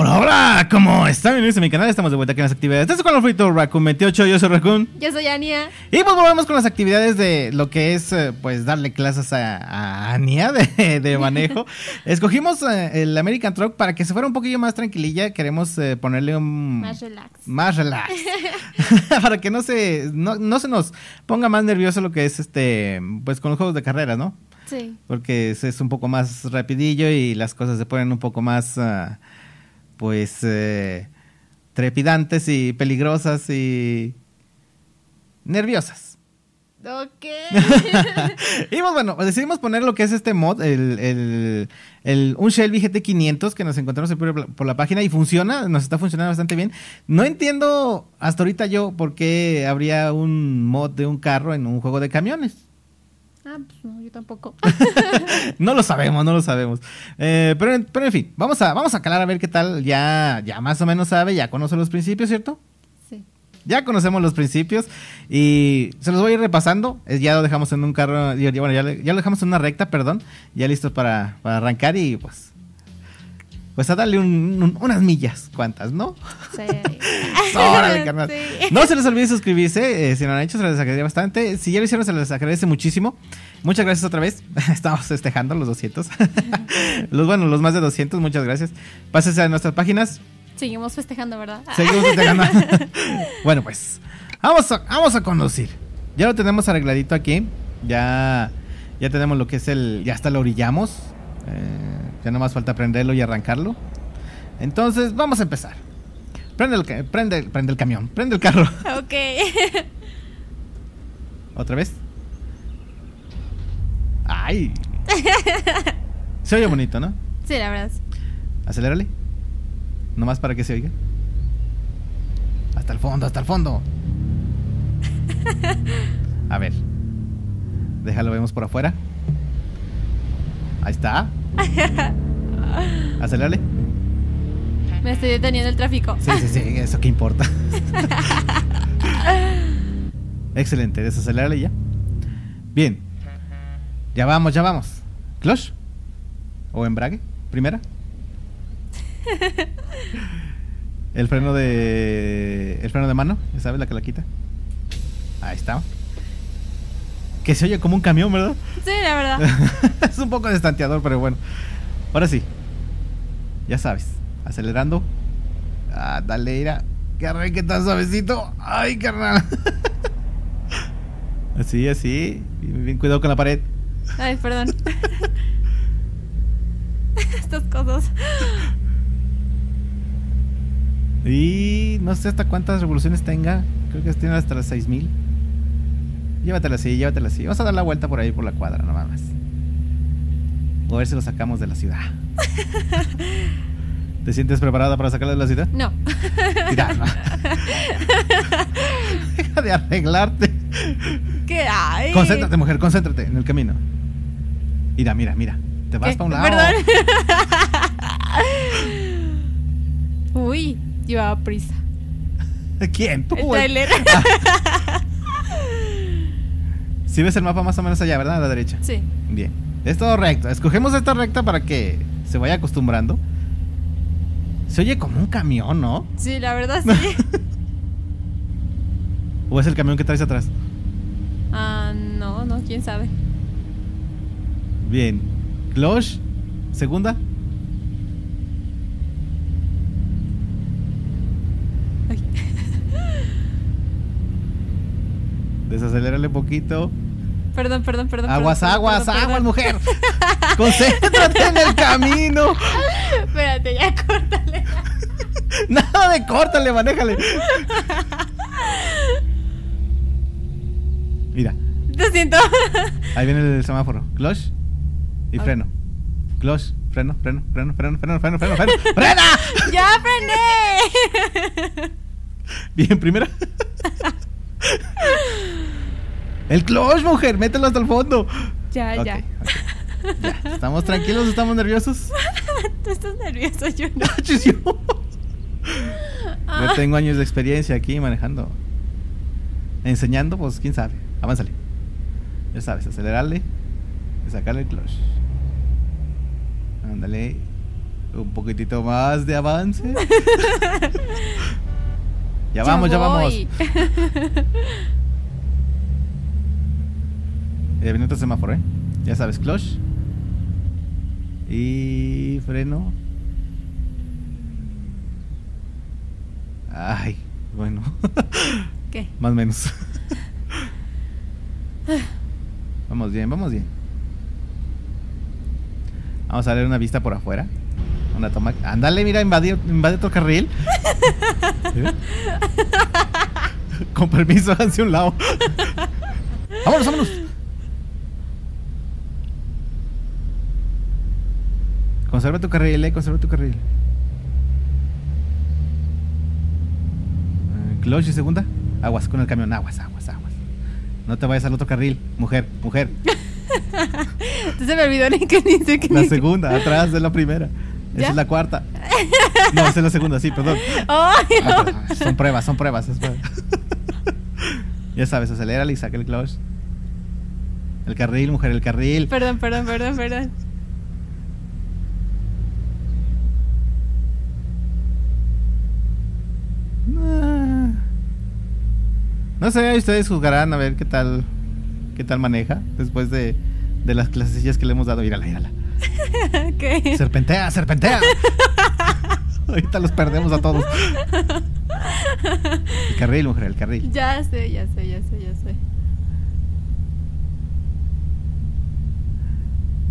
Hola, hola, ¿cómo están? Bienvenidos a mi canal, estamos de vuelta aquí en las actividades. Este es con frito Raccoon 28, yo soy Raccoon. Yo soy Ania. Y pues volvemos con las actividades de lo que es, eh, pues, darle clases a, a Ania de, de manejo. Escogimos eh, el American Truck para que se fuera un poquillo más tranquililla. Queremos eh, ponerle un... Más relax. Más relax. para que no se, no, no se nos ponga más nervioso lo que es, este, pues, con los juegos de carrera, ¿no? Sí. Porque es, es un poco más rapidillo y las cosas se ponen un poco más... ah, pues eh, trepidantes y peligrosas y nerviosas. Ok. y pues bueno, decidimos poner lo que es este mod, el, el- el- un Shelby GT500 que nos encontramos por, por la página y funciona, nos está funcionando bastante bien. No entiendo hasta ahorita yo por qué habría un mod de un carro en un juego de camiones. Ah, pues no, yo tampoco. no lo sabemos, no lo sabemos. Eh, pero, en- pero en fin, vamos a, vamos a calar a ver qué tal. Ya, ya más o menos sabe, ya conoce los principios, ¿cierto? Sí. Ya conocemos los principios y se los voy a ir repasando. Eh, Ya lo dejamos en un carro, ya, bueno, ya lo dejamos en una recta, perdón. Ya listos para, para arrancar y pues... Pues a darle un- un- unas millas, ¿cuántas, no? Sí. Órale, carnal. Sí. No se les olvide suscribirse. eh, si no lo han hecho, se les agradecería bastante. Si ya lo hicieron, se les agradece muchísimo. Muchas gracias otra vez. Estamos festejando los 200. los, bueno, los más de 200. Muchas gracias. Pásense a nuestras páginas. Seguimos festejando, ¿verdad? Seguimos festejando. bueno, pues vamos a, vamos a conducir. Ya lo tenemos arregladito aquí. Ya, ya tenemos lo que es el. Ya hasta lo orillamos. Eh, ya no más falta prenderlo y arrancarlo. Entonces, vamos a empezar. Prende el, prende, prende el camión, prende el carro. ok. ¿Otra vez? ¡Ay! Se oye bonito, ¿no? sí, la verdad. Acelérale. Nomás para que se oiga. Hasta el fondo, hasta el fondo. A ver. Déjalo, vemos por afuera. Ahí está. Acelérale. Me estoy deteniendo el tráfico. Sí, sí, sí, eso que importa. Excelente, desacelerale ya. Bien. Ya vamos, ya vamos. ¿Clutch? ¿O embrague? ¿Primera? El freno de. El freno de mano, ¿ya sabes la que la quita? Ahí está. Que se oye como un camión, ¿verdad? Sí, la verdad. es un poco destanteador, pero bueno. Ahora sí. Ya sabes. Acelerando. Ah, dale, ira. Que arranque tan suavecito. Ay, carnal. así, así. Bien, bien, cuidado con la pared. Ay, perdón. Estas cosas. Y no sé hasta cuántas revoluciones tenga. Creo que tiene hasta las 6000. Llévatela así, llévatela así. Vamos a dar la vuelta por ahí por la cuadra, nada más. O a ver si lo sacamos de la ciudad. ¿Te sientes preparada para sacarla de la ciudad? No. Mira, no. Deja de arreglarte. ¿Qué hay? Concéntrate, mujer, concéntrate en el camino. Mira, mira, mira. Te vas ¿Qué? para un lado. Perdón. Uy, llevaba prisa. ¿Quién? Tú. El trailer. Si ves el mapa más o menos allá, ¿verdad? A la derecha. Sí. Bien. Es todo recto. Escogemos esta recta para que se vaya acostumbrando. Se oye como un camión, ¿no? Sí, la verdad sí. ¿O es el camión que traes atrás? Ah, no, no, quién sabe. Bien. Clutch. Segunda. Desacelérale poquito. Perdón, perdón, perdón. Aguas, perdón, aguas, perdón, aguas, mujer. Concéntrate en el camino. Espérate, ya córtale. Nada de córtale, manéjale. Mira, Lo siento. ahí viene el semáforo. Clutch y freno. Clutch, freno, freno, freno, freno, freno, freno, freno, freno. ¡Frena! ¡Ya frené! Bien, primera. El clutch, mujer, mételo hasta el fondo. Ya, ya. Ya, ¿Estamos tranquilos? ¿Estamos nerviosos? Tú estás nervioso, yo no. Yo. Ah. Tengo años de experiencia aquí manejando. Enseñando, pues quién sabe. Avánzale. Ya sabes, acelerarle y sacarle el clutch. Ándale. Un poquitito más de avance. ya vamos, ya vamos. voy. Ya viene otro semáforo, ¿eh? Ya sabes, clutch. Y freno. Ay, bueno. ¿Qué? Más o menos. vamos bien, vamos bien. Vamos a ver una vista por afuera. Una toma. Ándale, mira, invade, invade otro carril. ¿Eh? Con permiso, hacia un lado. vámonos, vámonos. Conserva tu carril, eh, conserva tu carril. Eh, Clutch y segunda. Aguas con el camión, aguas, aguas, aguas. No te vayas al otro carril, mujer, mujer. Entonces se me olvidó ni que ni que La segunda, atrás de la primera. Esa es la cuarta. No, esa es la segunda, sí, perdón. Ah, pero son pruebas, son pruebas. es prueba. ya sabes, acelérale y saca el clutch. El carril, mujer, el carril. Perdón, perdón, perdón, perdón. Ah. No sé, ustedes juzgarán a ver qué tal qué tal maneja después de, de las clasecillas que le hemos dado. Mírala. ¿Qué? Serpentea, serpentea. Ahorita los perdemos a todos. El carril, mujer, el carril. Ya sé, ya sé, ya sé, ya sé.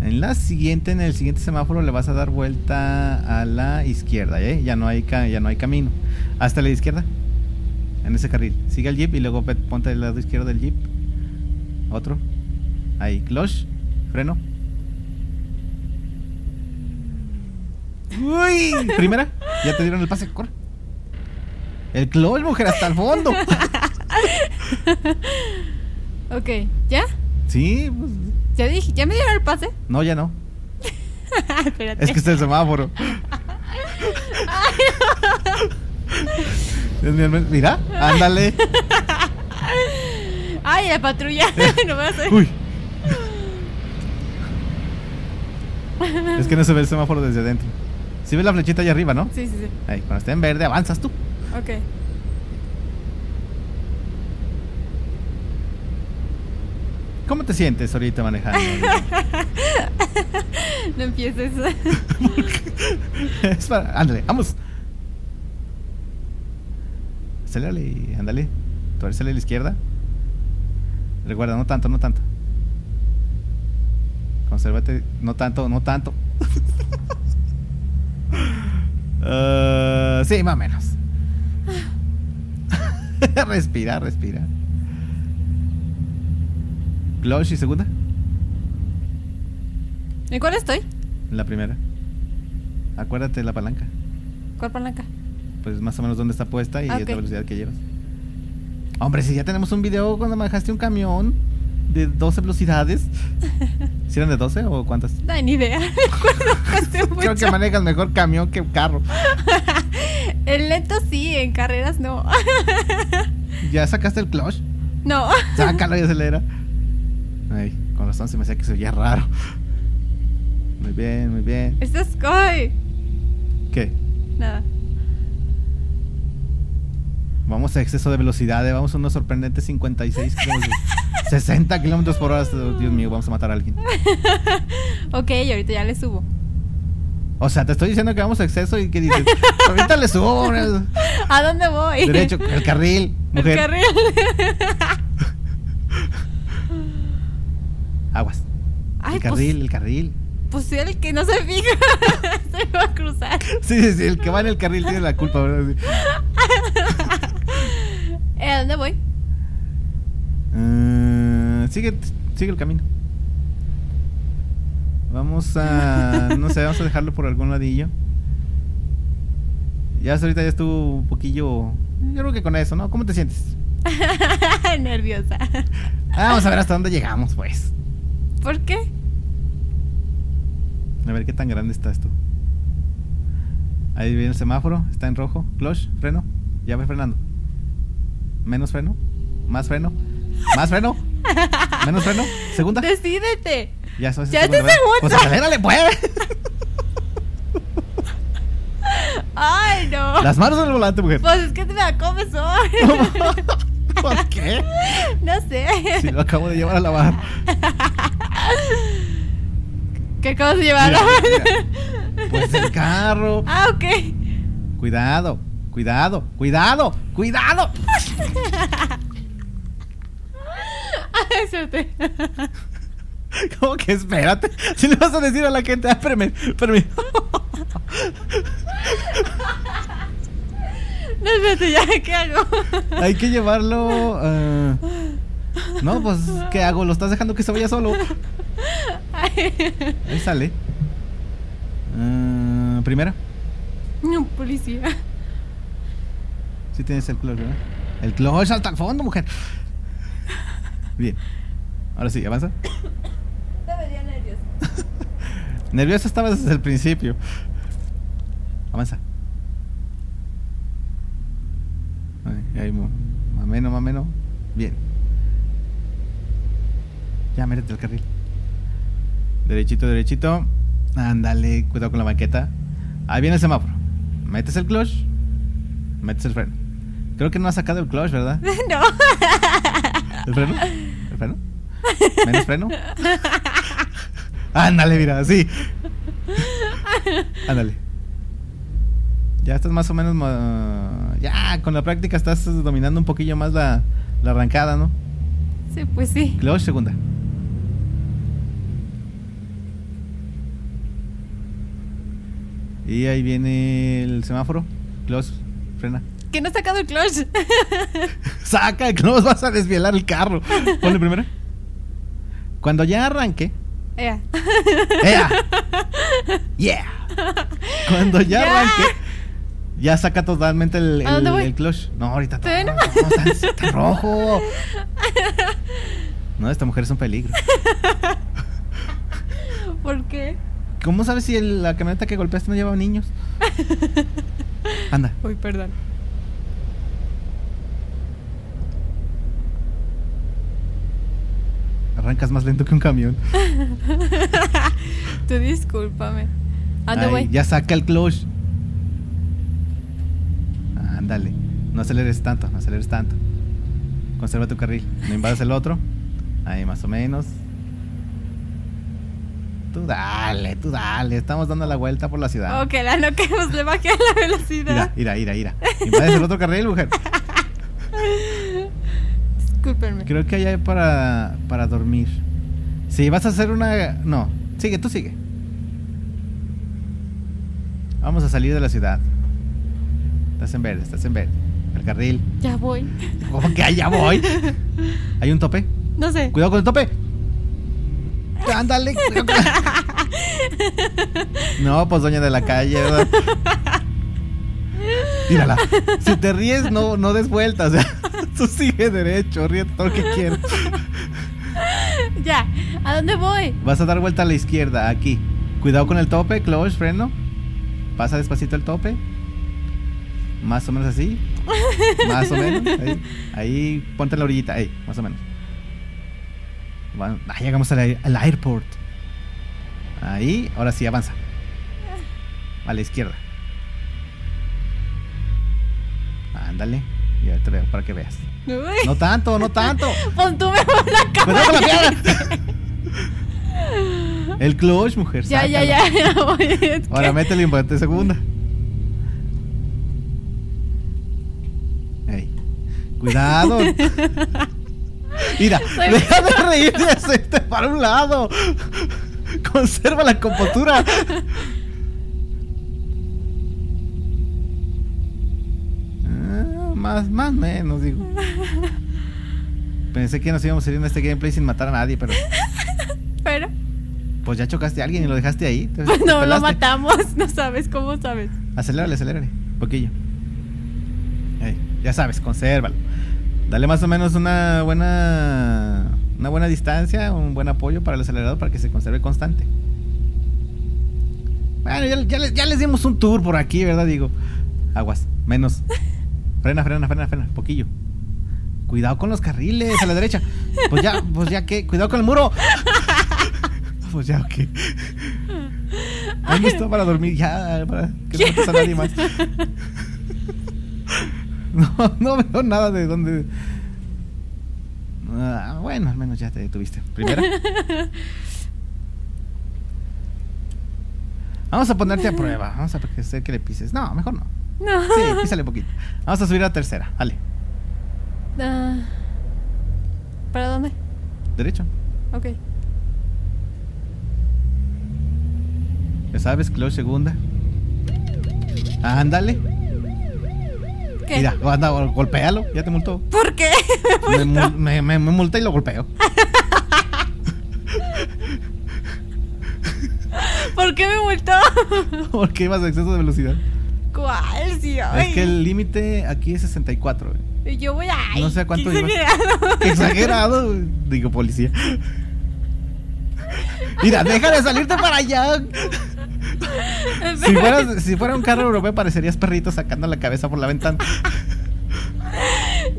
En la siguiente, en el siguiente semáforo le vas a dar vuelta a la izquierda, ¿eh? Ya no hay ca- ya no hay camino. Hasta la izquierda. En ese carril. Sigue el jeep y luego ponte del lado izquierdo del jeep. Otro. Ahí, clutch, freno. Uy, primera. Ya te dieron el pase, corre. El clutch, mujer, hasta el fondo. Ok, ¿ya? Sí, pues, Ya dije, ¿ya me dieron el pase? no, ya no. Es que está el semáforo. Mira, ándale. Ay, la patrulla. no me a... Uy. Es que no se ve el semáforo desde adentro. Si ves la flechita allá arriba, ¿no? Sí, sí, sí. Ahí, cuando esté en verde, avanzas tú. Ok. ¿Cómo te sientes ahorita manejando? No empieces. es para... Ándale, vamos. Acelérale y ándale. Tuércele a la izquierda. Recuerda, no tanto, no tanto. Consérvate, no tanto, no tanto. Ah, sí, más o menos. respira, respira. Clutch y segunda. ¿En cuál estoy? La primera. Acuérdate de la palanca. ¿Cuál palanca? Pues más o menos dónde está puesta y Ah, es la ok. velocidad que llevas. Hombre, si ya tenemos un video cuando manejaste un camión de 12 velocidades. ¿Si eran de 12 o cuántas? No hay ni idea. Creo que manejas mejor camión que carro. En lento sí, en carreras no. ¿Ya sacaste el clutch? No. Sácalo y acelera. Ay, con razón se me hacía que se oía raro. Muy bien, muy bien. Esto es Koi. ¿Qué? Nada. Vamos a exceso de velocidad, vamos a unos sorprendentes 56 kilómetros. 60 kilómetros por hora. Dios mío, vamos a matar a alguien. Ok, y ahorita ya le subo. O sea, te estoy diciendo que vamos a exceso y que dices, ahorita le subo. ¿A dónde voy? Derecho, el carril, El mujer. carril. Aguas. Ay, el pues- carril, el carril. Pues el que no se fija. se va a cruzar. Sí, sí, sí, el que va en el carril tiene la culpa, ¿verdad? Sí. Eh, ¿A dónde voy? Ah, sigue, sigue el camino. Vamos a. No sé, vamos a dejarlo por algún ladillo. Ya hasta ahorita ya estuvo un poquillo. Yo creo que con eso, ¿no? ¿Cómo te sientes? Nerviosa. Ah, vamos a ver hasta dónde llegamos, pues. ¿Por qué? A ver qué tan grande está esto. Ahí viene el semáforo, está en rojo. Clutch, freno. Ya voy frenando. Menos freno. Más freno. Más freno. Menos freno. Segunda. Decídete. Ya, es Ya ¿verdad? segunda. Pues acelérale, pues. Ay, no. Las manos en el volante, mujer. Pues es que te la comes hoy. ¿Por qué? No sé. Si lo acabo de llevar a lavar. ¿Qué acabas de llevar? Mira, mira. Pues el carro. Ah, ok. Cuidado, cuidado, cuidado, cuidado. Suerte. ¿Cómo que espérate? Si le vas a decir a la gente, ah, espérame, espérame. No, espérate, ya, ¿qué hago? Hay que llevarlo. eh, No, pues, ¿qué hago? Lo estás dejando que se vaya solo. Ahí sale. Eh, primera. Policía. Sí tienes el clutch, ¿verdad? El clutch hasta el fondo, mujer. Bien. Ahora sí, avanza. Estaba ya nervioso. Nervioso estabas desde el principio. Avanza. Ahí, ahí, más menos. Bien. Ya, métete el carril. Derechito, derechito. Ándale, cuidado con la banqueta. Ahí viene el semáforo. Metes el clutch. Metes el freno. Creo que no has sacado el clutch, ¿verdad? No. ¿El freno? ¿El freno? ¿Menos freno? Ándale, mira, así. Ándale. Ya estás más o menos. Ya, con la práctica estás dominando un poquillo más la, la arrancada, ¿no? Sí, pues sí. Clutch, segunda. Y ahí viene el semáforo. Clutch, frena. Que no he sacado el clutch. Saca el clutch, vas a desvielar el carro. Ponle primero. Cuando ya arranque. Ea. ¡Ea! ¡Yeah! Cuando ya Ya. arranque, ya saca totalmente el, clutch. No, ahorita todo, ¿Todavía no? no, está, rojo. No, esta mujer es un peligro. ¿Por qué? ¿Cómo sabes si el- la camioneta que golpeaste no llevaba niños? Anda. Uy, perdón. Arrancas más lento que un camión. Tú discúlpame. ¿A dónde Ay, voy? Ya saca el clutch. Ándale. No aceleres tanto, no aceleres tanto. Conserva tu carril. No invadas el otro. Ahí más o menos. Tú dale, tú dale. Estamos dando la vuelta por la ciudad. Ok, la no que pues le bajé la Mira, velocidad. mira, mira, mira. Invades el otro carril, mujer. Creo que allá hay para, para dormir. Si vas a hacer una... No, sigue, tú sigue. Vamos a salir de la ciudad. Estás en verde, estás en verde. El carril. Ya voy. ¿Cómo que allá voy? ¿Hay un tope? No sé. Cuidado con el tope. Ándale. No, pues doña de la calle, ¿verdad? Mírala. Si te ríes, no, no des vueltas. Tú sigue derecho, ríete todo lo que quieras. Ya. ¿A dónde voy? Vas a dar vuelta a la izquierda, aquí. Cuidado con el tope, clutch, freno. Pasa despacito el tope. Más o menos así. Más o menos. Ahí, ahí ponte en la orillita, ahí, más o menos. Bueno, ah, llegamos al airport. Ahí, ahora sí, avanza. A la izquierda. Ándale. Ya te veo para que veas. Uy. No tanto, no tanto. Pon tú mejor la cámara. Con la piedra. El clutch, mujer. Ya, ya, ya, que- Ahora métele en segunda. Cuidado. Mira, Soy- deja de reírte y para un lado. Conserva la compostura. más, más menos, digo. Pensé que nos íbamos a ir en este gameplay sin matar a nadie, pero Pero pues ya chocaste a alguien y lo dejaste ahí. pues no lo matamos. No sabes cómo sabes. Acelérale, acelérale. Poquillo. Ey, ya sabes, consérvalo. Dale más o menos una buena. Una buena distancia, un buen apoyo para el acelerador para que se conserve constante. Bueno, ya, ya les, ya les dimos un tour por aquí, ¿verdad? Digo, aguas, menos. Frena, frena, frena, frena, poquillo. Cuidado con los carriles, a la derecha. Pues ya, pues ya que, cuidado con el muro. Pues ya, ok. ¿Dónde está para dormir? Ya, para que no pasa nadie más. No, no veo nada de dónde. Ah, bueno, al menos ya te detuviste. Primera. Vamos a ponerte a prueba. Vamos a hacer que le pises. No, mejor no. No. Sí, písale poquito. Vamos a subir a tercera. Dale. Ah, ¿Para dónde? Derecho. Ok. Ya sabes, Close segunda. Ándale. ¿Qué? Mira, anda, golpéalo. Ya te multó. ¿Por qué? Me, mul- me, me, me multa y lo golpeo. ¿Por qué me multó? Porque ibas a exceso de velocidad. ¿Cuál? Sí, Es que el límite aquí es 64. güey. Yo voy a. No sé a cuánto qué exagerado. Qué exagerado. güey. Digo, policía. Mira, deja de salirte para allá. Si fuera, si fuera un carro europeo, parecerías perrito sacando la cabeza por la ventana.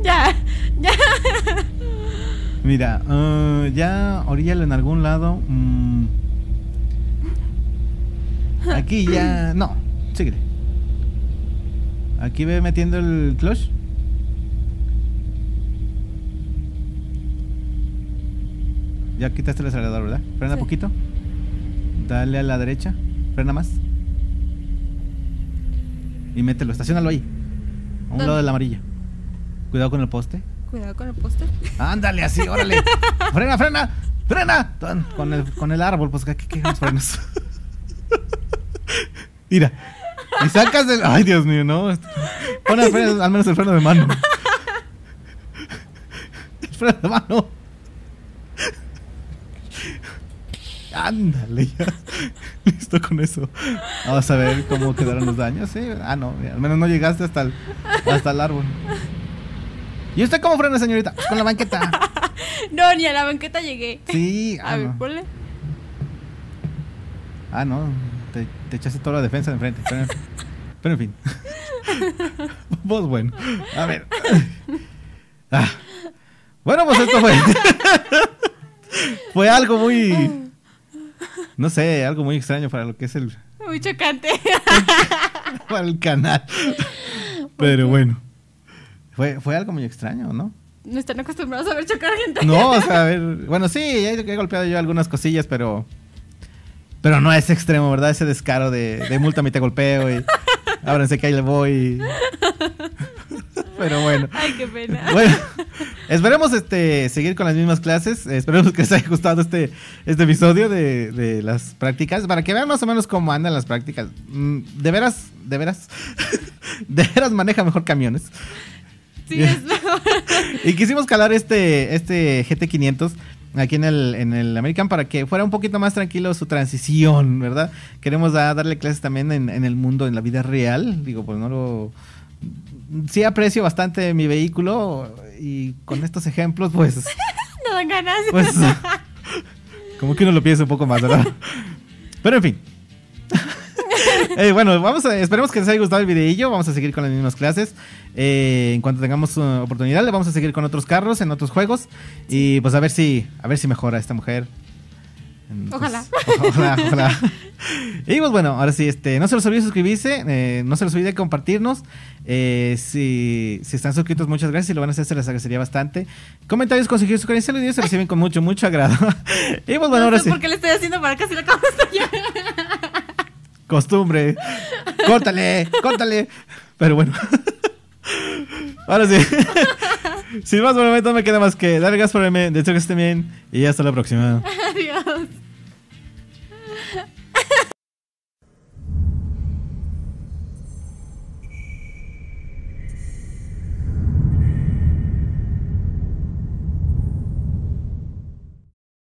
Ya, ya. Mira, ah, ya oríllalo en algún lado. mm. aquí ya. No, síguele. Aquí ve metiendo el clutch. Ya quitaste el acelerador, ¿verdad? Frena Sí. poquito. Dale a la derecha. Frena más. Y mételo, estacionalo ahí. A un ¿Dónde? lado de la amarilla. Cuidado con el poste. Cuidado con el poste. Ándale, así, órale. frena, frena, frena. Con el, con el árbol, pues, ¿qué, qué frenos? Mira. Y sacas el. Ay, Dios mío, no. Pon el freno, al menos el freno de mano. El freno de mano. Ándale, ya. Listo con eso. Vamos a ver cómo quedaron los daños. Sí. Ah, no, al menos no llegaste hasta el, hasta el árbol. ¿Y usted cómo frena, señorita? Con la banqueta. No, ni a la banqueta llegué. Sí, A ah, ver, no. ponle. Ah, no, te, te echaste toda la defensa de enfrente. Pero, pero en fin. Vos, bueno. A ver. Ah. Bueno, pues esto fue. fue algo muy. No sé, algo muy extraño para lo que es el, Muy chocante. para el canal. Pero bueno. Fue, fue algo muy extraño, ¿no? No están acostumbrados a ver chocar gente. No, o sea, a ver. Bueno, sí, he, he golpeado yo algunas cosillas, pero. Pero no a ese extremo, ¿verdad? Ese descaro de, de multa y te golpeo y. Ábranse que ahí le voy. Pero bueno. Ay, qué pena. Bueno, esperemos este, seguir con las mismas clases. Esperemos que les haya gustado este, este episodio de, de las prácticas. Para que vean más o menos cómo andan las prácticas. Mm, De veras, de veras. De veras maneja mejor camiones. Sí, es mejor. Y quisimos calar este, este GT500 aquí en el, en el American para que fuera un poquito más tranquilo su transición, ¿verdad? Queremos da- darle clases también en, en el mundo, en la vida real. Digo, pues no lo... Sí aprecio bastante mi vehículo y con estos ejemplos, pues... No dan ganas. pues como que uno lo piensa un poco más, ¿verdad? Pero en fin. Eh, bueno, vamos a, esperemos que les haya gustado el videillo. Vamos a seguir con las mismas clases. Eh, en cuanto tengamos uh, oportunidad, le vamos a seguir con otros carros en otros juegos. Y pues a ver si, a ver si mejora esta mujer. Entonces, Ojalá. Ojalá, ojalá. Y pues bueno, ahora sí, este, no se les olvide suscribirse, eh, no se les olvide compartirnos. Eh, si, si están suscritos, muchas gracias. Si lo van a hacer, se les agradecería bastante. Comentarios, conseguir sugerencias, los videos se reciben con mucho, mucho agrado. y pues bueno, no ahora sé sí. por qué le estoy haciendo para casi la costa ya. Costumbre. Córtale, córtale. Pero bueno. Ahora sí. Sin más por el momento me queda más que dar gas por el deseo que estén bien y hasta la próxima. Adiós.